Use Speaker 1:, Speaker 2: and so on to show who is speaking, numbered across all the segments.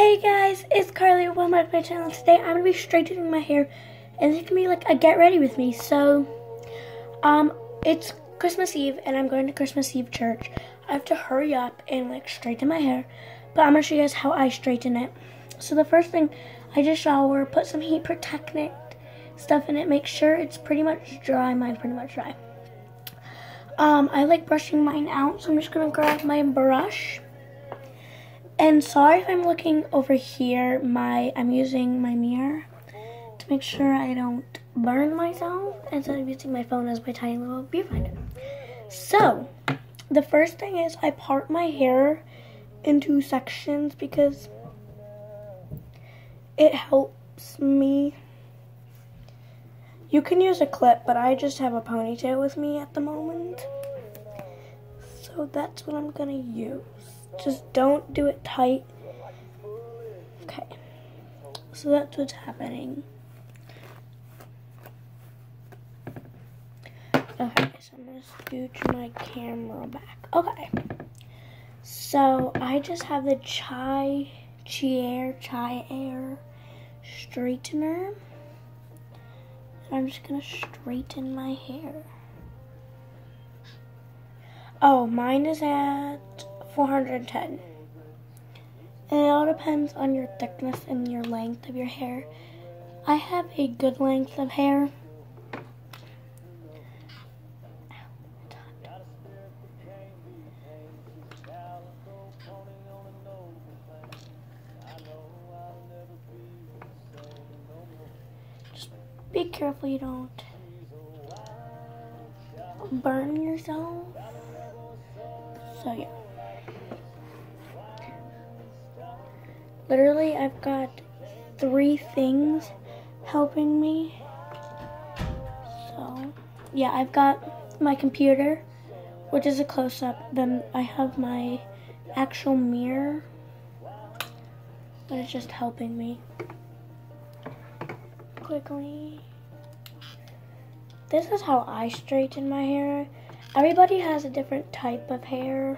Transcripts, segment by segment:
Speaker 1: Hey guys, it's Carly. Welcome back to my channel. Today I'm gonna be straightening my hair, and it's gonna be like a get ready with me. So, um, it's Christmas Eve, and I'm going to Christmas Eve church. I have to hurry up and like straighten my hair, but I'm gonna show you guys how I straighten it. So the first thing, I just shower, put some heat protectant stuff in it, make sure it's pretty much dry. Mine's pretty much dry. Um, I like brushing mine out, so I'm just gonna grab my brush and sorry if I'm looking over here, my I'm using my mirror to make sure I don't burn myself instead of using my phone as my tiny little viewfinder. So, the first thing is I part my hair into sections because it helps me. You can use a clip, but I just have a ponytail with me at the moment. So that's what I'm gonna use. Just don't do it tight. Okay. So that's what's happening. Okay, so I'm gonna scooch my camera back. Okay. So I just have the Chi Chiair Chi Air straightener. I'm just gonna straighten my hair. Oh, mine is at 410. And it all depends on your thickness and your length of your hair. I have a good length of hair. Just be careful you don't burn yourself. So yeah. Literally, I've got three things helping me. So, yeah, I've got my computer, which is a close-up. Then I have my actual mirror, that is just helping me. Quickly. This is how I straighten my hair. Everybody has a different type of hair.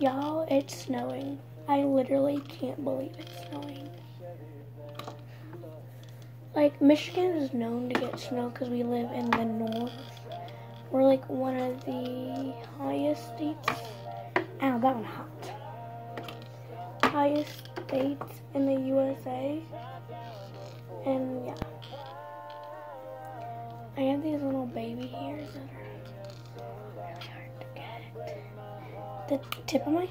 Speaker 1: Y'all, it's snowing. I literally can't believe it's snowing. Like, Michigan is known to get snow because we live in the north. We're like one of the highest states. Ow, that one hot. Highest states in the USA. And yeah. I have these little baby hairs that are really hard to get. The tip of my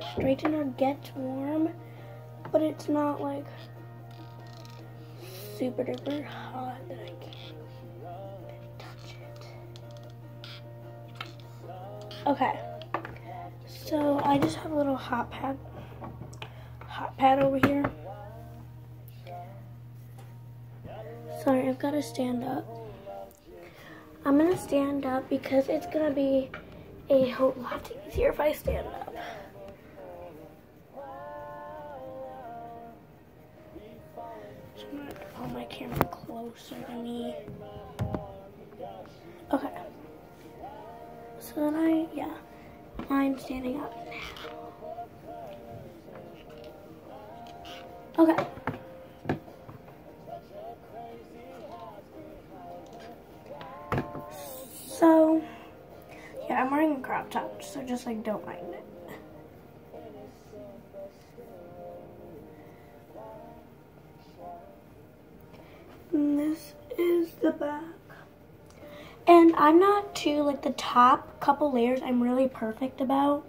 Speaker 1: straightener gets warm, but it's not like super duper hot that I can't touch it. Okay, so I just have a little hot pad, hot pad over here. Sorry, I've got to stand up. I'm gonna stand up because it's gonna be a whole lot easier if I stand up. Closer to me. Okay. So then I, yeah, I'm standing up now. Okay. So, yeah, I'm wearing a crop top, so just like don't mind it. I'm not too, like the top couple layers I'm really perfect about.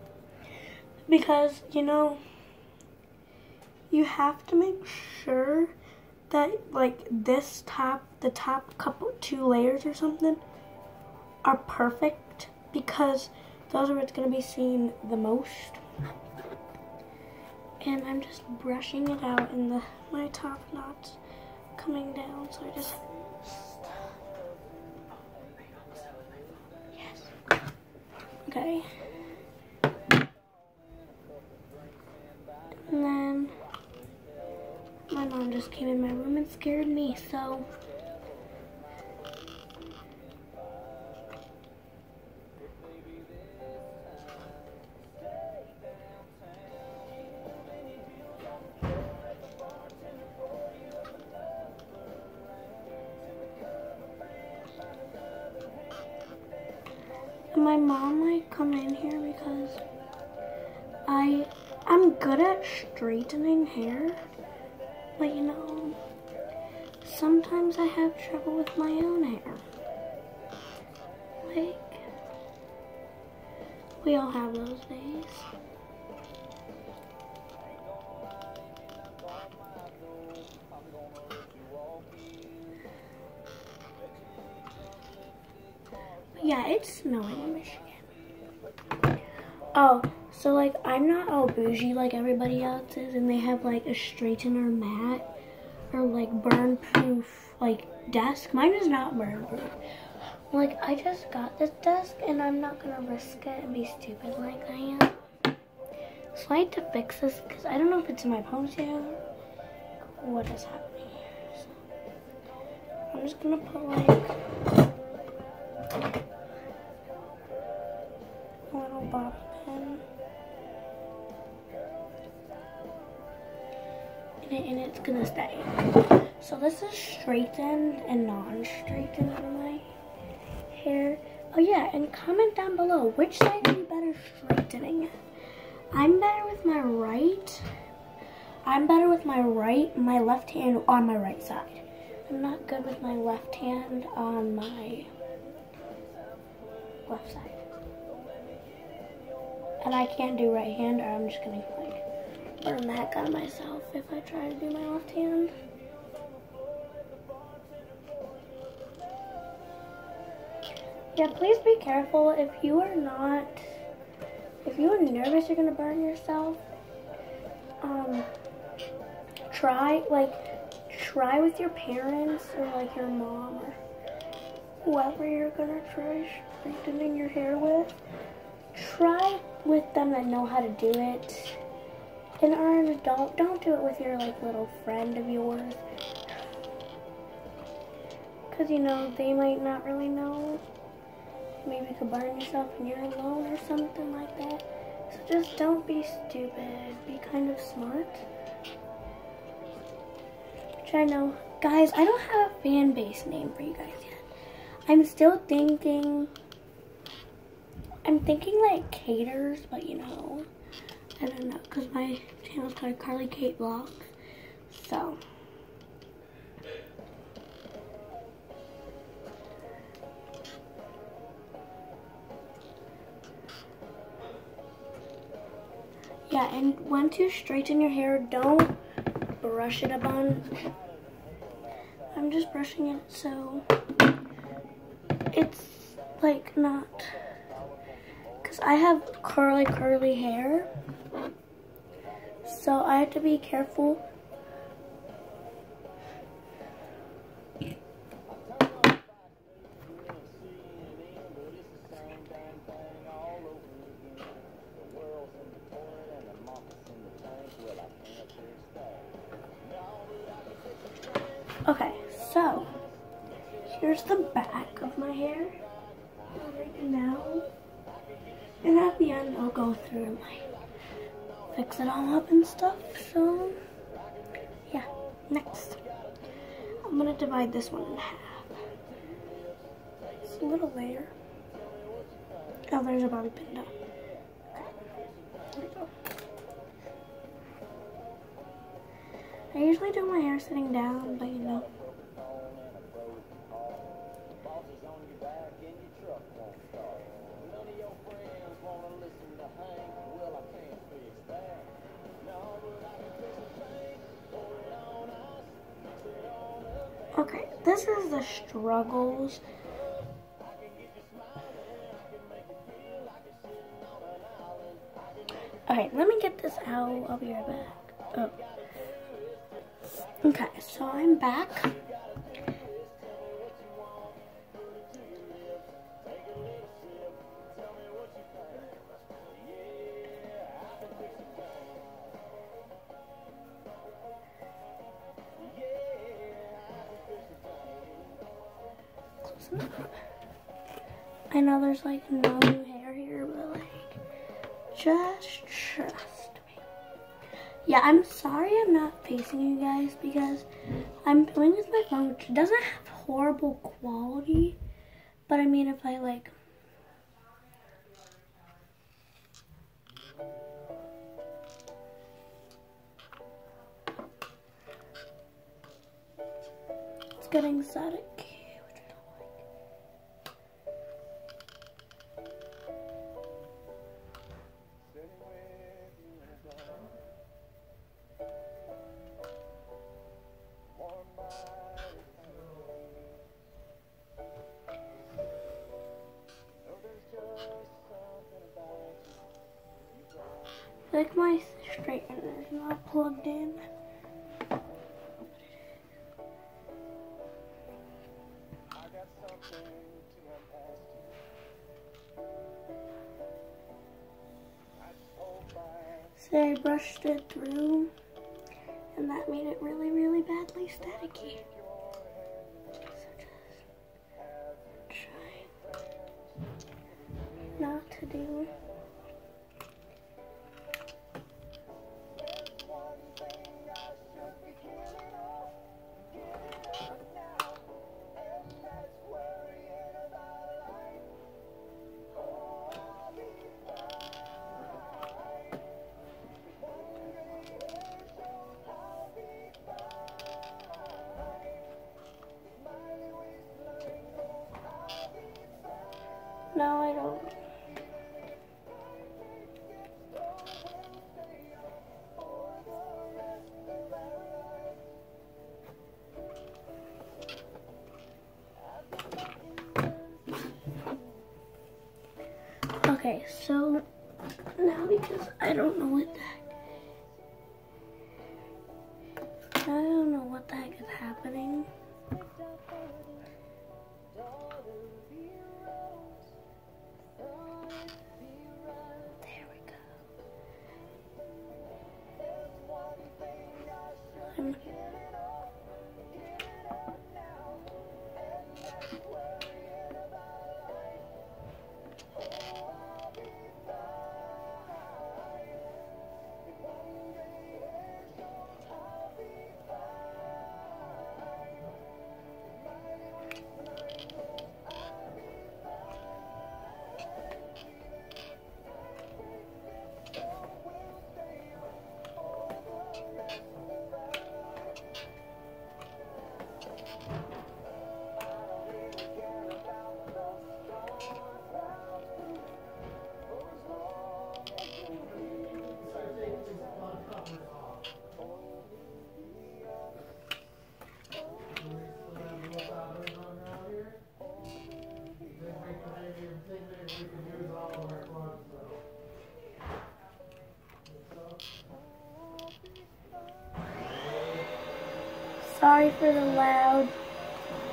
Speaker 1: Because, you know, you have to make sure that like this top, the top couple, two layers or something are perfect because those are what's going to be seen the most. And I'm just brushing it out in the my top knots coming down, so I just Okay. And then my mom just came in my room and scared me, so my mom like come in here because I I'm good at straightening hair, but you know, sometimes I have trouble with my own hair. Like, we all have those days. Yeah, it's snowing in Michigan. Oh, so like I'm not all bougie like everybody else is and they have like a straightener mat or like burn proof like desk. Mine is not burn proof. Like I just got this desk and I'm not gonna risk it and be stupid like I am. So I had to fix this because I don't know if it's in my ponytail what is happening here. So I'm just gonna put like bobby pin. And, it, and it's gonna stay. So this is straightened and non-straightened for my hair. Oh yeah, and comment down below, which side are you better straightening? I'm better with my right. I'm better with my right, my left hand on my right side. I'm not good with my left hand on my left side and I can't do right hand or I'm just gonna like heck out of myself if I try to do my left hand. Yeah, please be careful if you are not, if you are nervous you're gonna burn yourself, um, try, like, try with your parents or like your mom or whoever you're gonna try straightening your hair with. Try with them that know how to do it. And or don't don't do it with your like little friend of yours. Cause you know, they might not really know. Maybe you could burn yourself and you're alone or something like that. So just don't be stupid. Be kind of smart. Which I know. Guys, I don't have a fan base name for you guys yet. I'm still thinking I'm thinking like caters, but you know, I don't know, because my channel's called Carly Kate Vlogs. So. Yeah, and once you straighten your hair, don't brush it a bunch. I'm just brushing it so it's like not I have curly, curly hair. So I have to be careful. Okay, so here's the back of my hair right now. And at the end, I'll go through and like fix it all up and stuff. So, yeah, next. I'm gonna divide this one in half. It's a little layer. Oh, there's a bobby pin down. I usually do my hair sitting down, but you know. This is the struggles. Okay, let me get this out. I'll be right back. Oh. Okay, so I'm back. I know there's like no hair here, but like, just trust me. Yeah, I'm sorry I'm not facing you guys because I'm playing with my phone, which doesn't have horrible quality. But I mean, if I like it's getting static. Like my straightener is not plugged in. So I brushed it through and that made it really, really badly staticky. No, I don't. Okay, so now because I don't know what the heck, I don't know what the heck is happening. Sorry for the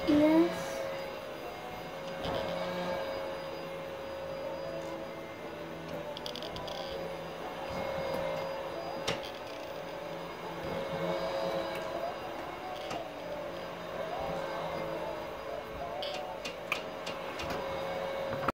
Speaker 1: loudness.